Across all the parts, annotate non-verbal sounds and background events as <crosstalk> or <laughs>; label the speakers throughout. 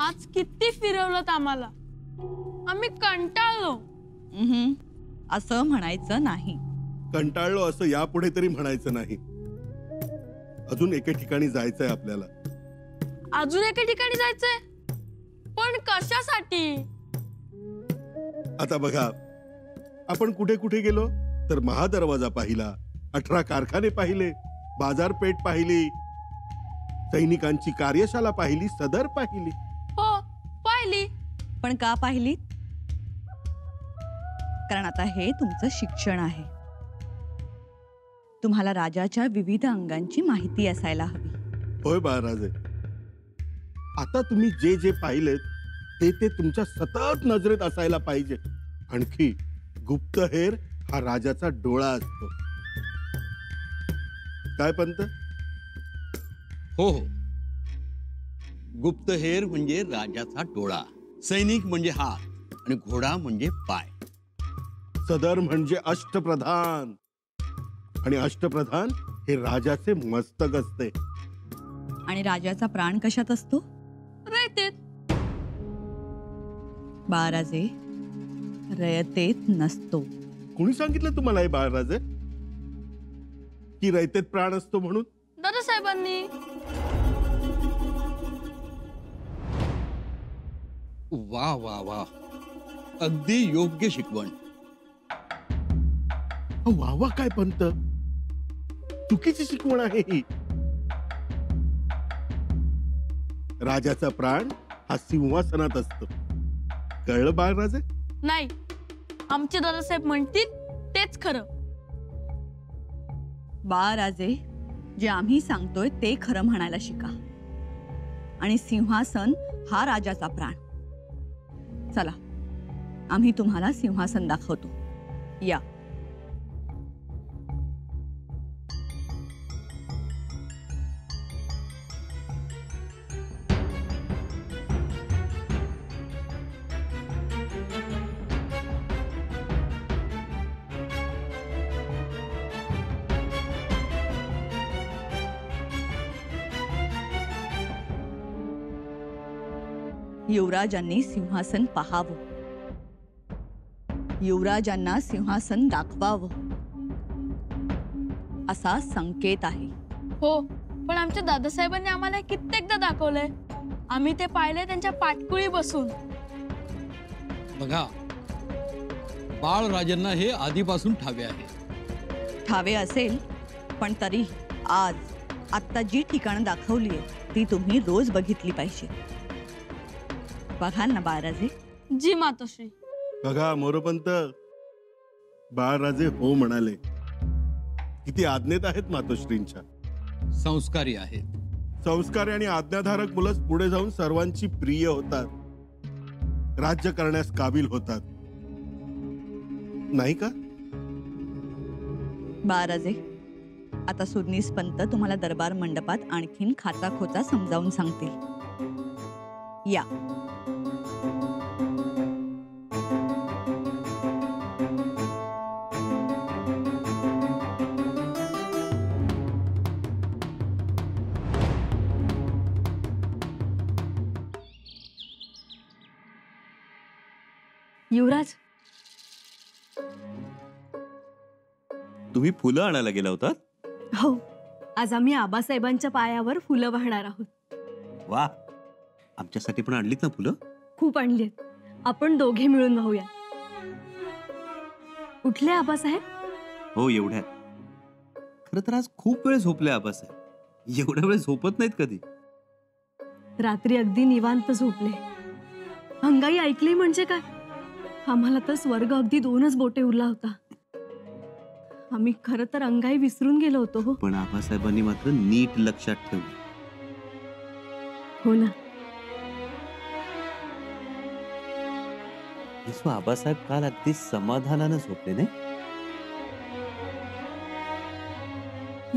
Speaker 1: आज किती फिरवलं आम्हाला? आम्ही कंटाळलो.
Speaker 2: असं म्हणायचं नाही.
Speaker 3: कंटाळलो असं यापुढे तरी म्हणायचं नाही. अजून एके ठिकाणी जायचंय आपल्याला.
Speaker 1: अजून एके ठिकाणी जायचंय? पण कशासाठी?
Speaker 3: आता बघा आपण कुठे कुठे गेलो तर महादरवाजा पाहिला अठरा कारखाने पाहिले बाजारपेठ पाहिली सैनिकांची कार्यशाळा पाहिली सदर पाहिली.
Speaker 2: पण का पाहिली कारण आता हे तुमचं शिक्षण आहे. तुम्हाला राजाच्या विविध अंगांची माहिती असायला हवी.
Speaker 3: होय बाळराजे आता तुम्ही जे जे पाहिलेत ते ते तुमच्या सतत नजरेत असायला पाहिजे. आणखी गुप्तहेर हा राजाचा डोळा असतो. काय पंत?
Speaker 4: हो हो. गुप्तहेर म्हणजे राजाचा डोळा. सैनिक म्हणजे हात आणि घोडा म्हणजे पाय.
Speaker 3: सदर म्हणजे अष्टप्रधान. आणि अष्टप्रधान हे राजाचे मस्तक असते.
Speaker 2: आणि राजाचा प्राण कशात असतो?
Speaker 1: रयतेत.
Speaker 2: बाळराजे रयतेत नसतो.
Speaker 3: कोणी सांगितलं तुम्हाला हे बाळराजे की रयतेत प्राण असतो म्हणून?
Speaker 1: दादासाहेबांनी.
Speaker 4: वा वा वा. अगदी योग्य शिकवण.
Speaker 3: वा वा काय पंत? चुकीची शिकवण आहे ही. राजाचा प्राण हा सिंहासनात असतो. कळलं बाळराजे
Speaker 1: नाही. आमचे दादासाहेब म्हणतील तेच खरं.
Speaker 2: बाळराजे जे आम्ही सांगतोय ते खरं म्हणायला शिका. आणि सिंहासन हा राजाचा प्राण. चला. आम्ही तुम्हाला सिंहासन दाखवतो. या. युवराजांनी सिंहासन पाहावं. युवराजांना सिंहासन दाखवावं. असा संकेत आहे.
Speaker 1: हो पण आमच्या दादासाहेबांनी आम्हाला कित्येकदा दाखवलंय. आम्ही ते पाहिले त्यांच्या पाटकुळी बसून.
Speaker 4: बघा बाळराजांना हे आधीपासून ठावे आहे.
Speaker 2: ठावे असेल पण तरी आज आत्ता जी ठिकाणं दाखवली ती तुम्ही रोज बघितली पाहिजे. बघाल ना बाळराजे
Speaker 1: जी मातोश्री.
Speaker 3: बघा मोरपंत. बाळराजे हो म्हणाले. किती आज्ञेत आहेत मातोश्रींच्या.
Speaker 4: संस्कारी आहेत.
Speaker 3: संस्कारी आणि आज्ञाधारक मुलंच पुढे जाऊन सर्वांची प्रिय होतात. राज्य करण्यास काबिल होतात. नाही का?
Speaker 2: बाळराजे आता सुरनीस पंत तुम्हाला दरबार मंडपात आणखीन खाता खोचा समजावून सांगतील. या.
Speaker 5: युवराज.
Speaker 6: तुम्ही फुलं आणायला गेला होतात?
Speaker 5: हो. आज आम्ही आबासाहेबांच्या पायावर फुलं वाहणार आहोत.
Speaker 6: वा. आमच्यासाठी पण आणलीत ना फुलं?
Speaker 5: खूप आणलीत. आपण दोघे मिळून वाहूया. उठले आबासाहेब?
Speaker 6: हो एवढ्यात. खरं तर आज खूप वेळ झोपले आबासाहेब. एवढ्या वेळ झोपत नाहीत कधी.
Speaker 5: रात्री अगदी निवांत झोपले. अंगाई ऐकली म्हणजे काय? आम्हाला तर स्वर्ग अगदी दोनच बोटे उरला होता. आम्ही खरं तर अंगाई विसरून गेलो होतो हो.
Speaker 6: पण आबासाहेबांनी मात्र नीट लक्षात ठेवलं.
Speaker 5: हो ना.
Speaker 6: आबासाहेब काल अगदी समाधानानं झोपले नाही?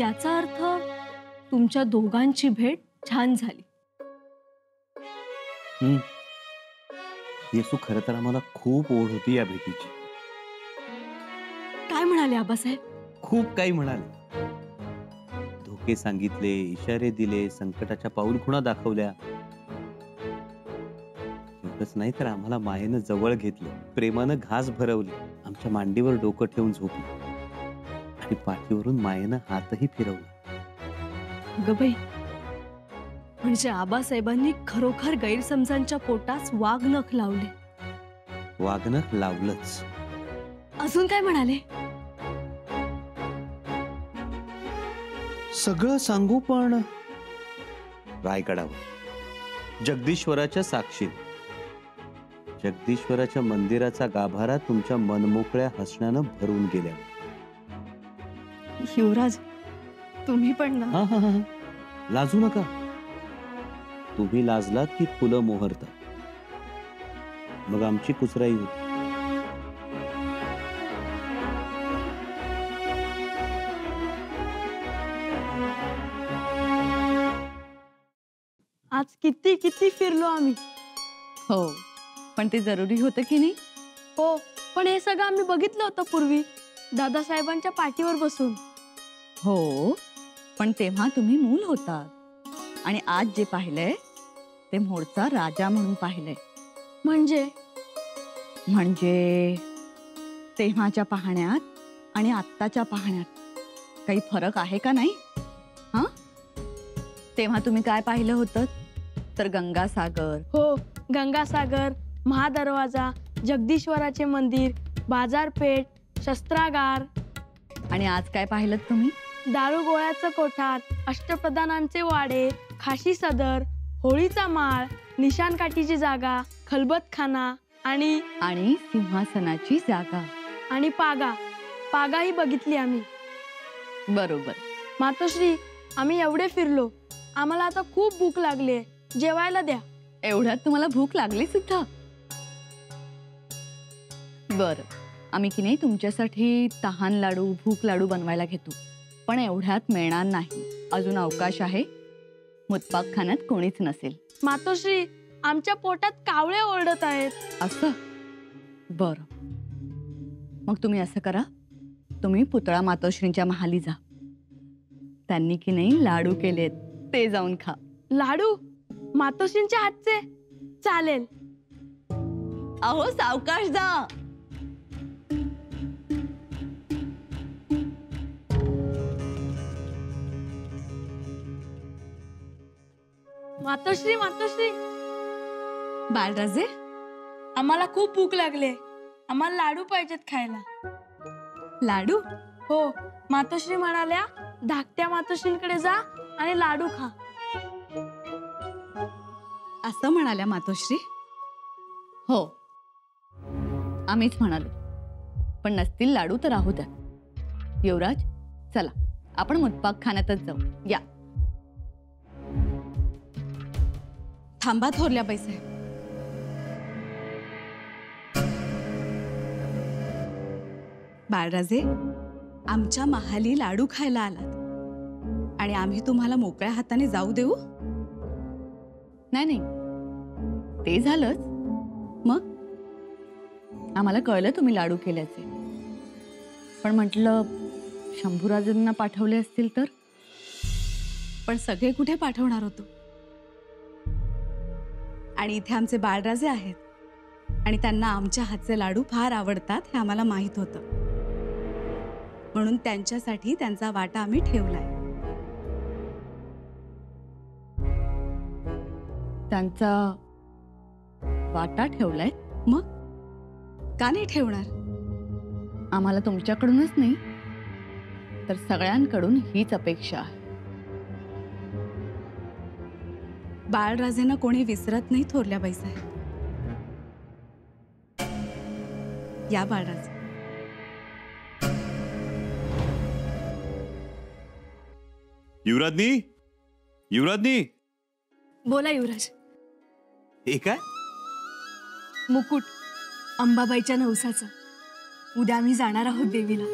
Speaker 5: याचा अर्थ तुमच्या दोघांची भेट छान झाली.
Speaker 6: येसू खरं तर आम्हाला खूप ओढ होती या भेटीची.
Speaker 5: काय म्हणाले आबासाहेब?
Speaker 6: खूप काही म्हणाले. धोके सांगितले इशारे दिले संकटाच्या पाऊल खुणा दाखवल्या. एवढंच नाही तर आम्हाला मायेनं जवळ घेतलं प्रेमानं घास भरवली आमच्या मांडीवर डोकं ठेवून झोपली. आणि पाठीवरून मायेनं हातही फिरवला.
Speaker 5: ग बाई म्हणजे आबासाहेबांनी खरोखर गैरसमजांच्या पोटास वाघ नख लावले.
Speaker 6: वागणं लावलंच.
Speaker 5: अजून काय म्हणाले?
Speaker 6: सगळं सांगू पण रायगडावर. जगदीश्वराच्या साक्षी जगदीश्वराच्या मंदिराचा गाभारा तुमच्या मनमोकळ्या हसण्यानं भरून गेल्या.
Speaker 5: युवराज तुम्ही पण ना.
Speaker 6: हा हा हा हा. लाजू नका. तुम्ही लाजलात की फुलं मोहरतात. मग आमची कुचराई होती.
Speaker 1: आज किती किती फिरलो आम्ही.
Speaker 2: हो पण ते जरुरी होतं की नाही?
Speaker 1: हो पण हे सगळं आम्ही बघितलं होतं पूर्वी दादासाहेबांच्या पाठीवर बसून.
Speaker 2: हो पण तेव्हा तुम्ही मूल होतात. आणि आज जे पाहिलंय ते मोडचा राजा म्हणून पाहिलंय
Speaker 1: म्हणजे?
Speaker 2: म्हणजे तेव्हाच्या पाहण्यात आणि आत्ताच्या पाहण्यात काही फरक आहे का नाही? हा? तेव्हा तुम्ही काय पाहिलं होतं? तर गंगासागर.
Speaker 1: हो गंगासागर महादरवाजा जगदीश्वराचे मंदिर बाजारपेठ शस्त्रागार.
Speaker 2: आणि आज काय पाहिलं तुम्ही?
Speaker 1: दारू गोळ्याचं कोठार अष्टप्रधानांचे वाडे खाशी सदर होळीचा माळ निशाणकाठीची जागा खलबतखाना आणि
Speaker 2: आणि सिंहासनाची जागा.
Speaker 1: आणि पागा. पागाही बघितली आम्ही.
Speaker 2: बरोबर.
Speaker 1: मातोश्री आम्ही एवढे फिरलो. आम्हाला आता खूप भूक लागली जेवायला द्या.
Speaker 2: एवढ्यात तुम्हाला भूक लागली सुद्धा? बर. आम्ही की नाही तुमच्यासाठी तहान लाडू भूक लाडू बनवायला घेतो. पण एवढ्यात मिळणार नाही. अजून अवकाश आहे? मुतपाक खाण्यात कोणीच नसेल.
Speaker 1: मातोश्री आमच्या पोटात कावळे ओरडत आहेत.
Speaker 2: असं? बर. मग तुम्ही असं करा. तुम्ही पुतळा मातोश्रींच्या महाली जा. त्यांनी की नाही लाडू केलेत ते जाऊन खा.
Speaker 1: लाडू? मातोश्रींच्या हातचे? चालेल.
Speaker 2: अहो सावकाश जा.
Speaker 1: मातोश्री मातोश्री.
Speaker 2: बाळराजे
Speaker 1: आम्हाला खूप भूक लागले आम्हाला लाडू पाहिजेत खायला.
Speaker 2: लाडू?
Speaker 1: हो. मातोश्री म्हणाल्या धाकट्या मातोश्रींकडे जा आणि लाडू खा.
Speaker 2: असं म्हणाल्या मातोश्री? हो. आम्हीच म्हणालो. पण नसतील लाडू तर राहू द्या. युवराज चला. आपण मुतपाक खाण्यातच जाऊ. या. थांबा थोरल्या पैसे. बाळराजे आमच्या महाली लाडू खायला आलात. आणि आम्ही तुम्हाला मोकळ्या हाताने जाऊ देऊ? नाही नाही. ते झालंच. मग? आम्हाला कळलं तुम्ही लाडू केल्याचे. पण म्हटलं शंभूराजांना पाठवले असतील तर? पण सगळे कुठे पाठवणार होतो? आणि इथे आमचे बाळराजे आहेत. आणि त्यांना आमच्या हातचे लाडू फार आवडतात हे आम्हाला माहीत होतं. म्हणून त्यांच्यासाठी त्यांचा वाटा आम्ही ठेवलाय. त्यांचा वाटा ठेवलाय? मग? का नाही ठेवणार? आम्हाला तुमच्याकडूनच नाही तर सगळ्यांकडून हीच अपेक्षा आहे. बाळराजेंना कोणी विसरत नाही थोरल्या बाईसाहेब. या बाळराजे.
Speaker 6: युवराजनी? युवराजनी?
Speaker 5: बोला युवराज.
Speaker 6: हे काय?
Speaker 5: मुकुट अंबाबाईच्या नवसाचा. उद्या आम्ही जाणार आहोत देवीला.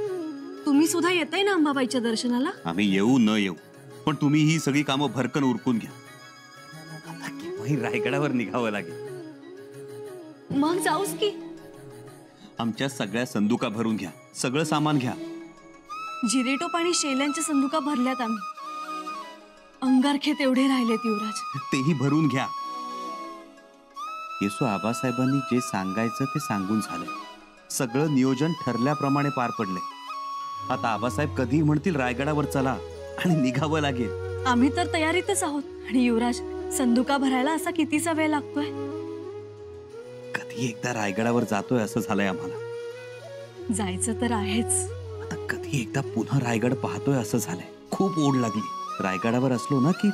Speaker 5: तुम्ही सुद्धा येताय ना अंबाबाईच्या दर्शनाला?
Speaker 6: आम्ही येऊ न येऊ. पण तुम्ही ही सगळी कामं भरकन उरकून घ्या. केव्हाही रायगडावर निघावं लागेल.
Speaker 5: मग जाऊस की.
Speaker 6: आमच्या सगळ्या संदुका भरून घ्या. सगळं सामान घ्या.
Speaker 5: जिरेटोप आणि शेल्यांच्या संदुका भरल्यात आम्ही. अंगारखे तेवढे राहिलेत युवराज.
Speaker 6: तेही भरून घ्या. येसू आबासाहेबांनी जे सांगायचं ते सांगून झालंय सगळं नियोजन ठरल्याप्रमाणे पार पडलंय आता आबासाहेब कधी म्हणतील रायगडावर चला आणि निघावं लागेल.
Speaker 5: आम्ही तर तयारीतच आहोत. आणि युवराज संदुका भरायला असा कितीचा वेळ लागतोय?
Speaker 6: कधी एकदा रायगडावर जातोय असं झालंय आम्हाला.
Speaker 5: जायचं तर आहेच.
Speaker 6: आता कधी एकदा पुन्हा रायगड पाहतोय असं झालंय. खूप ओढ लागली. रायगडावर असलो ना की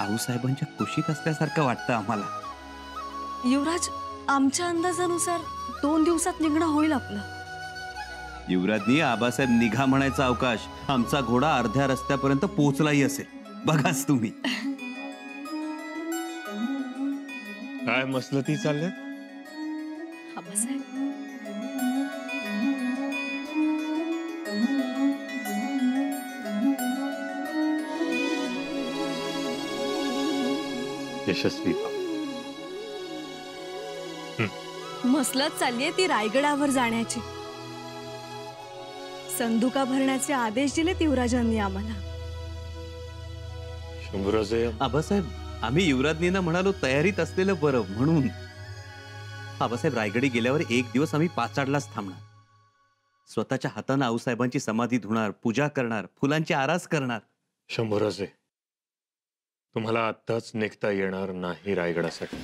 Speaker 6: आऊसाहेबांच्या कुशीत असल्यासारखं वाटतं आम्हाला.
Speaker 5: युवराज आमच्या अंदाजानुसार दोन दिवसात निघणं होईल आपलं.
Speaker 6: युवराजनी आबासाहेब निघा म्हणायचा अवकाश आमचा घोडा अर्ध्या रस्त्यापर्यंत पोहोचलाही असेल. बघाच तुम्ही. <laughs>
Speaker 7: काय मसलती चालल्या
Speaker 5: आबासाहेब
Speaker 7: यशस्वी.
Speaker 5: मसलत चाललीये ती रायगडावर जाण्याची. संदुका भरण्याचे आदेश दिले युवराजांनी आम्हाला.
Speaker 7: शंभूराजे.
Speaker 6: आबासाहेब आम्ही युवराजनीना म्हणालो तयारीत असलेलं बरं म्हणून. आबासाहेब रायगडी गेल्यावर एक दिवस आम्ही पाचाडलाच थांबणार. स्वतःच्या हातानं आऊसाहेबांची समाधी धुणार पूजा करणार फुलांची आरास करणार.
Speaker 7: शंभूराजे तुम्हाला आत्ताच निघता येणार नाही रायगडासाठी.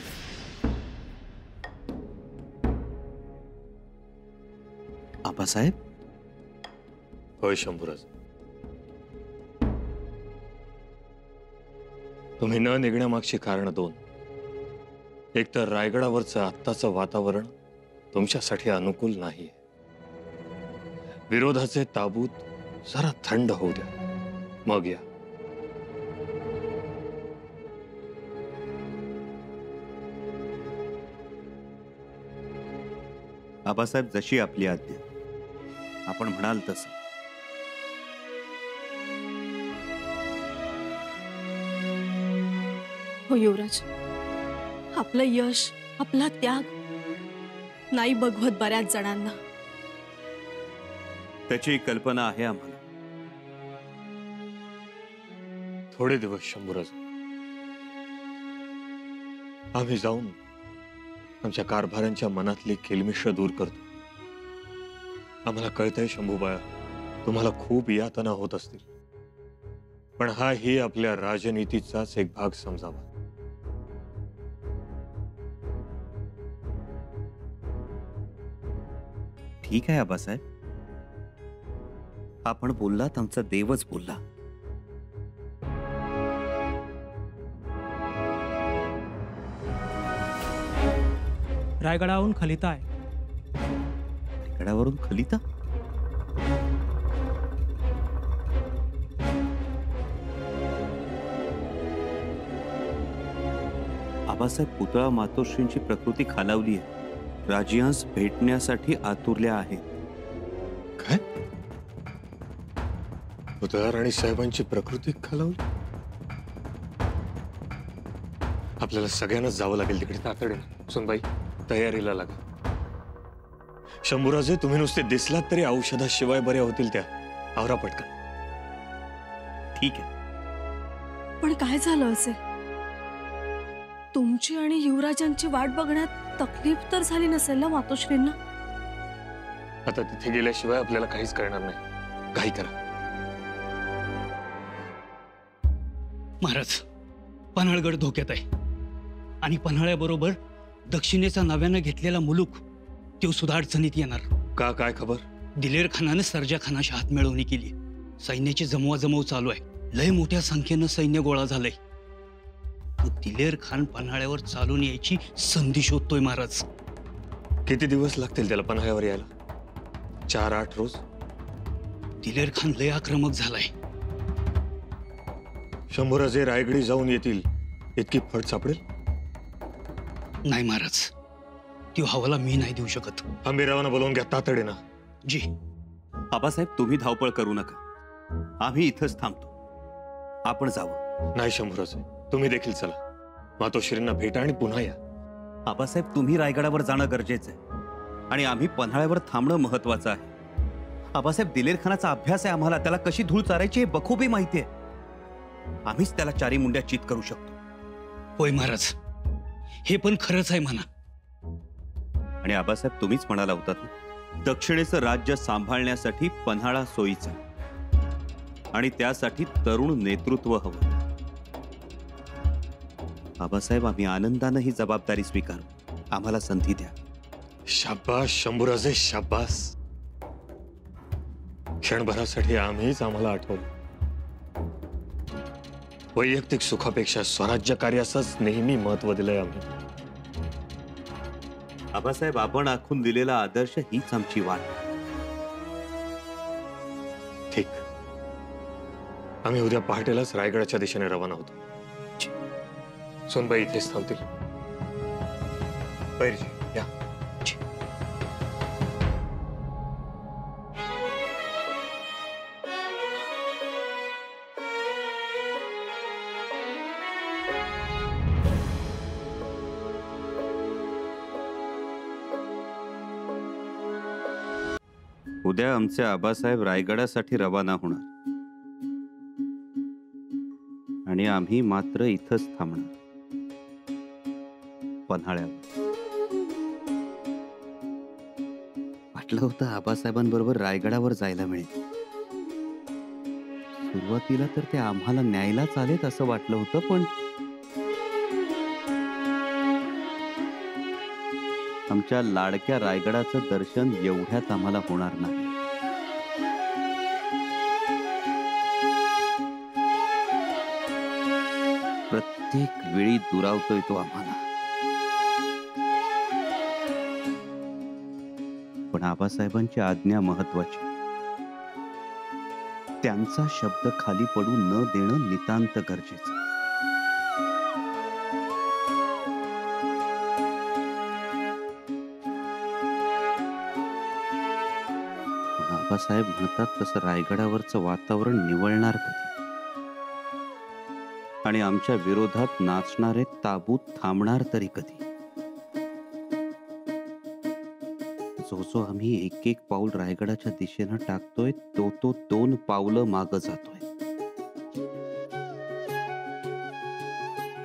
Speaker 6: आबासाहेब?
Speaker 7: होय शंभूराज. तुम्ही न निघण्यामागची कारण दोन. एक तर रायगडावरचं आत्ताचं वातावरण तुमच्यासाठी अनुकूल नाही विरोधाचे ताबूत जरा थंड होऊ द्या. मग या.
Speaker 6: आबासाहेब जशी आपली आज्ञा. आपण म्हणाल तसं.
Speaker 5: हो युवराज. आपलं यश आपला त्याग नाही बघवत बऱ्याच जणांना.
Speaker 6: त्याची कल्पना आहे आम्हाला.
Speaker 7: थोडे दिवस शंभूराज. आम्ही जाऊन आमच्या कारभारांच्या मनातली किलमिश्र दूर करतो. आम्हाला कळतंय शंभूबाया तुम्हाला खूप यातना होत असतील. पण हा ही आपल्या राजनीतीचाच एक भाग समजावा.
Speaker 6: ठीक आहे आबासाहेब. आपण बोललात आमचा देवच बोलला.
Speaker 8: रायगडाहून खलिता आहे.
Speaker 6: गडावरून खलिता? आबासाहेब पुतळा मातोश्रींची प्रकृती खालावली आहे. राजियांस भेटण्यासाठी आतुरल्या आहेत.
Speaker 7: काय? उदय राणी साहेबांची प्रकृती खालावली? आपल्याला सगळ्यांनाच जावं लागेल तिकडे. तातडीने सुनबाई तयारीला लागा. शंभूराजे तुम्ही नुसते दिसलात तरी औषधाशिवाय बऱ्या होतील त्या. आवरा पटकन.
Speaker 6: ठीक आहे.
Speaker 5: पण काय झालं असेल? तुमची आणि युवराजांची वाट बघण्यात तकलीफ तर झाली नसेल ना मातोश्रींना?
Speaker 7: आता तिथे गेल्याशिवाय आपल्याला काहीच कळणार नाही. काही करा.
Speaker 8: महाराज पन्हाळगड धोक्यात आहे. आणि पन्हाळ्याबरोबर दक्षिणेचा नव्यानं घेतलेला मुलूक तो सुद्धा अडचणीत येणार.
Speaker 7: का काय खबर?
Speaker 8: दिलेर खानानं सरजा खानाशी हात मिळवणी केली. सैन्याची जमवाजमव चालू आहे. लय मोठ्या संख्येनं सैन्य गोळा झालंय. दिलेर खान पन्हाळ्यावर चालून यायची संधी शोधतोय महाराज.
Speaker 7: किती दिवस लागतील त्याला पन्हाळ्यावर यायला? चार आठ रोज?
Speaker 8: दिलेर खान लय आक्रमक झालाय.
Speaker 7: शंभूराजे रायगडी जाऊन येतील इतकी फट सापडेल?
Speaker 8: नाही महाराज तो हवाला मी नाही देऊ शकत.
Speaker 7: आंबेरावांना बोलवून घ्या तातडीनं.
Speaker 8: जी.
Speaker 6: आबासाहेब तुम्ही धावपळ करू नका. आम्ही इथंच थांबतो. आपण जावं.
Speaker 7: नाही शंभूराजे तुम्ही देखील चला. मातोश्रींना भेटा आणि पुन्हा या.
Speaker 6: आबासाहेब तुम्ही रायगडावर जाणं गरजेचं आहे. आणि आम्ही पन्हाळ्यावर थांबणं महत्वाचं आहे. आबासाहेब दिलेर खानाचा अभ्यास आहे आम्हाला. त्याला कशी धूळ चारायची हे बखूबी माहिती आहे. आम्हीच त्याला चारी मुंड्या चित करू शकतो.
Speaker 8: होय महाराज. हे पण खरंच आहे म्हणा.
Speaker 6: आणि आबासाहेब तुम्हीच म्हणाला होतात ना दक्षिणेचं राज्य सांभाळण्यासाठी पन्हाळा सोयीचा आणि त्यासाठी तरुण नेतृत्व हवं. आबासाहेब आम्ही आनंदानं ही जबाबदारी स्वीकारू. आम्हाला संधी द्या.
Speaker 7: शाबास शंभूराजे शाबास. क्षणभरासाठी आम्हीच आम्हाला आठवलं. वैयक्तिक सुखापेक्षा स्वराज्य कार्यासच नेहमी महत्व दिलंय आम्ही.
Speaker 6: आबासाहेब आपण आखून दिलेला आदर्श हीच आमची वाट.
Speaker 7: ठीक. आम्ही उद्या पहाटेलाच रायगडाच्या दिशेने रवाना होतो. सोनबाई इथेच थांबतील बैरजी या
Speaker 6: उद्या आमचे आबासाहेब रायगडासाठी रवाना होणार. आणि आम्ही मात्र इथंच थांबणार. पन्हाळ्यावर वाटलं होतं आबासाहेबांबरोबर रायगडावर जायला मिळेल. सुरुवातीला तर ते आम्हाला न्यायला चालेत असं वाटलं होतं पण आमच्या लाडक्या रायगडाचं दर्शन एवढ्यात आम्हाला होणार नाही. प्रत्येक वेळी दुरावतोय तो आम्हाला. आबासाहेबांची आज्ञा महत्वाची त्यांचा शब्द खाली पडू न देणं नितांत गरजेचं. बाबासाहेब आबासाहेब म्हणतात तसं रायगडावरचं वातावरण निवळणार कधी? आणि आमच्या विरोधात नाचणारे ताबूत थांबणार तरी कधी? जो आम्ही एक एक पाऊल रायगडाच्या दिशेनं टाकतोय. तो तो दोन पावलं माग जातोय.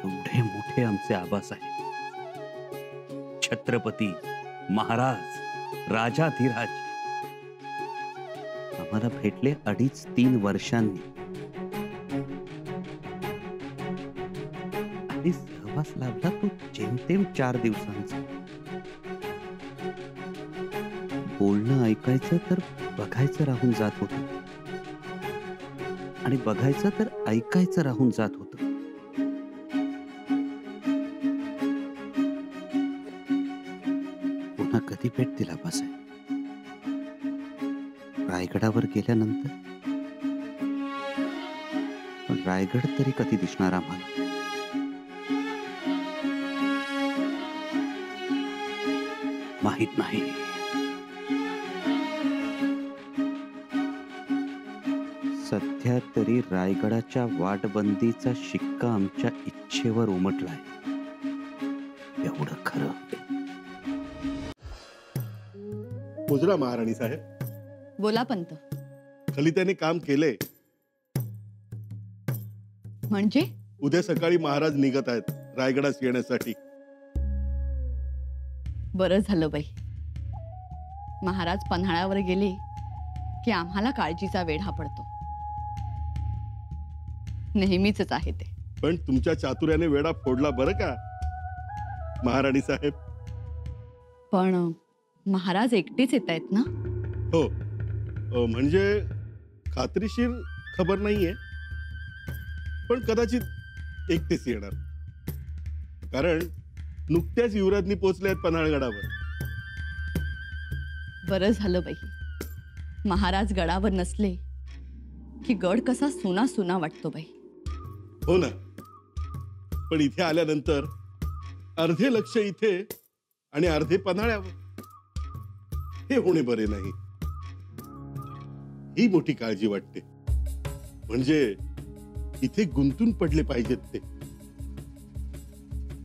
Speaker 6: एवढे मोठे आमचे आबासाहेब छत्रपती, महाराज राजाधिराज आम्हाला भेटले अडीच तीन वर्षांनी. आणि सहवास लाभला तो जेमतेम चार दिवसांचा. बोलणं ऐकायचं तर बघायचं राहून जात होत. आणि बघायचं तर ऐकायचं राहून जात होत. पुन्हा कधी भेट दिला आबासाहेब? रायगडावर गेल्यानंतर? पण रायगड तरी कधी दिसणार आम्हाला? माहीत नाही. सध्या तरी रायगडाच्या वाटबंदीचा शिक्का आमच्या इच्छेवर उमटलाय. एवढं खरं.
Speaker 3: मुजरा महाराणी साहेब.
Speaker 2: बोला पंत.
Speaker 3: खलित्याने काम केलंय
Speaker 2: म्हणजे?
Speaker 3: उद्या सकाळी महाराज निघत आहेत रायगडास येण्यासाठी.
Speaker 2: बरं झालं बाई. महाराज पन्हाळ्यावर गेले की आम्हाला काळजीचा वेढा पडतो. नेहमीच आहे ते.
Speaker 3: पण तुमच्या चातुर्याने वेळा फोडला बरं का? महाराणी साहेब.
Speaker 2: पण महाराज एकटेच येत आहेत ना?
Speaker 3: हो. अ, म्हणजे खात्रीशीर खबर नाहीये. पण कदाचित एकटेच येणार. कारण नुकत्याच युवराजनी पोचले आहेत पन्हाळगडावर.
Speaker 2: बरं झालं बाई. महाराज गडावर नसले की गड कसा सुना सुना वाटतो बाई.
Speaker 3: हो ना. पण इथे आल्यानंतर अर्धे लक्ष इथे आणि अर्धे पन्हाळ्यावर. हे होणे बरे नाही. ही मोठी काळजी वाटते. म्हणजे इथे गुंतून पडले पाहिजेत ते.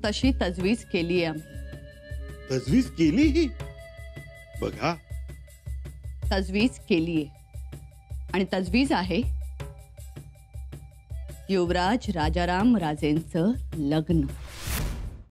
Speaker 2: तशी तजवीज केली आम्ही.
Speaker 3: तजवीज केली ही? बघा.
Speaker 2: तजवीज केलीये आणि तजवीज आहे युवराज राजाराम राजेंचं लग्न.